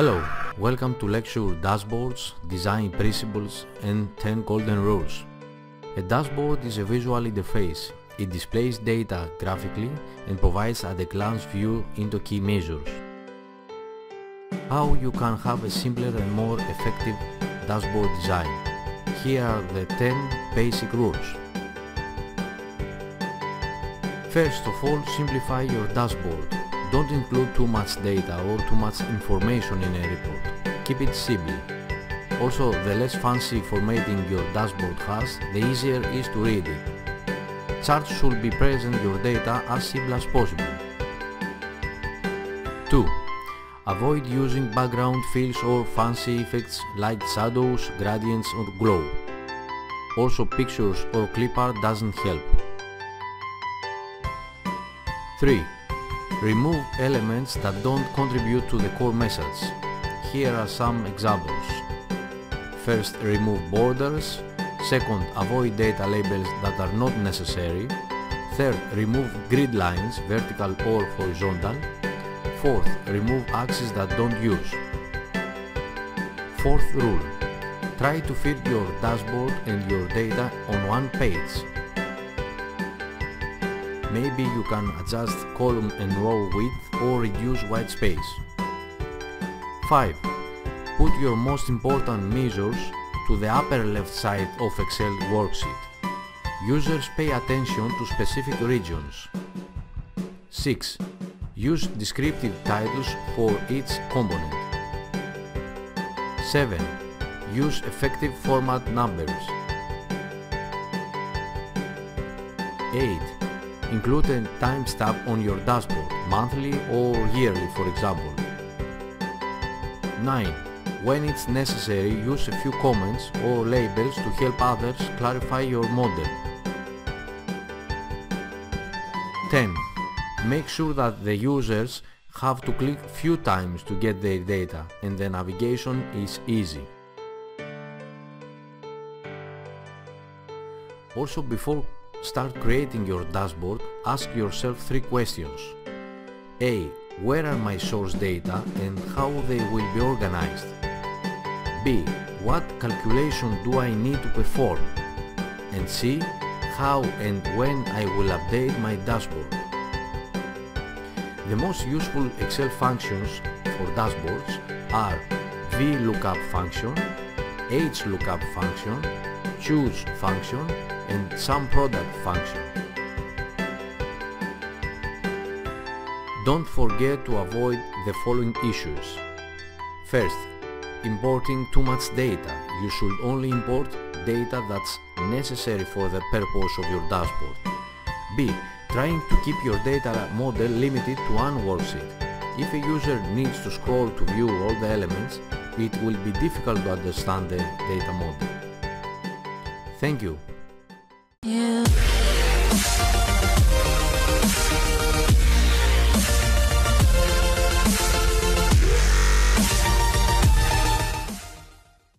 Hello, welcome to lecture Dashboards, Design Principles and 10 Golden Rules. A dashboard is a visual interface. It displays data graphically and provides a glance view into key measures. How you can have a simpler and more effective dashboard design. Here are the 10 basic rules. First of all, simplify your dashboard. Don't include too much data or too much information in a report. Keep it simple. Also, the less fancy formatting your dashboard has, the easier it is to read it. Charts should be present your data as simple as possible. 2. Avoid using background fills or fancy effects like shadows, gradients or glow. Also pictures or clip art doesn't help. 3. Remove elements that don't contribute to the core message. Here are some examples. First, remove borders. Second, avoid data labels that are not necessary. Third, remove grid lines, vertical or horizontal. Fourth, remove axes that don't use. Fourth rule. Try to fit your dashboard and your data on one page. Maybe you can adjust column and row width or reduce white space. 5. Put your most important measures to the upper left side of Excel worksheet. Users pay attention to specific regions. 6. Use descriptive titles for each component. 7. Use effective format numbers. 8. Include a timestamp on your dashboard, monthly or yearly for example. 9. When it's necessary, use a few comments or labels to help others clarify your model. 10. Make sure that the users have to click few times to get their data and the navigation is easy. Also before start creating your dashboard, ask yourself three questions. A. Where are my source data and how they will be organized? B. What calculation do I need to perform? And C. How and when I will update my dashboard. The most useful Excel functions for dashboards are VLOOKUP function, HLOOKUP function, choose function and SUMPRODUCT function. Don't forget to avoid the following issues. First, importing too much data. You should only import data that's necessary for the purpose of your dashboard. B. Trying to keep your data model limited to one worksheet. If a user needs to scroll to view all the elements, it will be difficult to understand the data model. Thank you